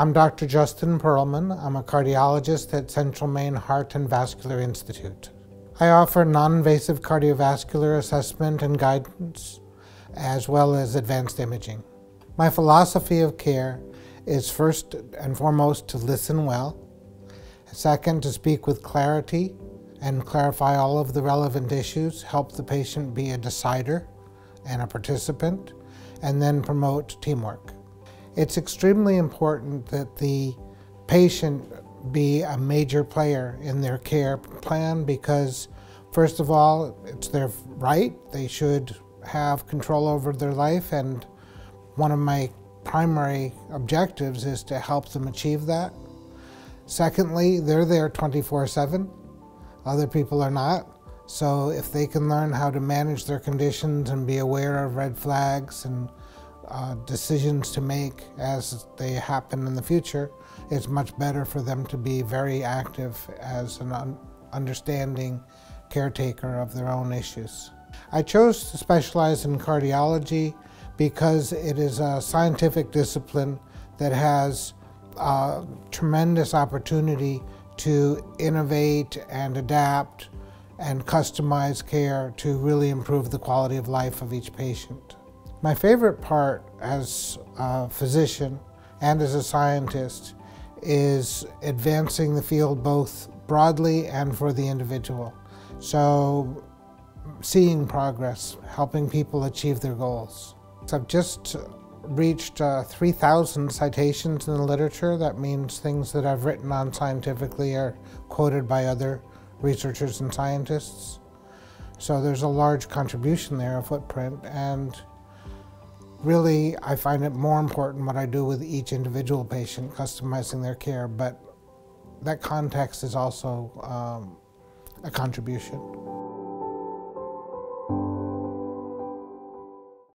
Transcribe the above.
I'm Dr. Justin Pearlman. I'm a cardiologist at Central Maine Heart and Vascular Institute. I offer non-invasive cardiovascular assessment and guidance, as well as advanced imaging. My philosophy of care is first and foremost to listen well, second to speak with clarity and clarify all of the relevant issues, help the patient be a decider and a participant, and then promote teamwork. It's extremely important that the patient be a major player in their care plan because, first of all, it's their right. They should have control over their life, and one of my primary objectives is to help them achieve that. Secondly, they're there 24 7. Other people are not. So if they can learn how to manage their conditions and be aware of red flags and uh, decisions to make as they happen in the future, it's much better for them to be very active as an un understanding caretaker of their own issues. I chose to specialize in cardiology because it is a scientific discipline that has a tremendous opportunity to innovate and adapt and customize care to really improve the quality of life of each patient. My favorite part as a physician and as a scientist is advancing the field both broadly and for the individual. So seeing progress, helping people achieve their goals. So I've just reached uh, 3,000 citations in the literature. That means things that I've written on scientifically are quoted by other researchers and scientists. So there's a large contribution there, a footprint, and really I find it more important what I do with each individual patient, customizing their care, but that context is also um, a contribution.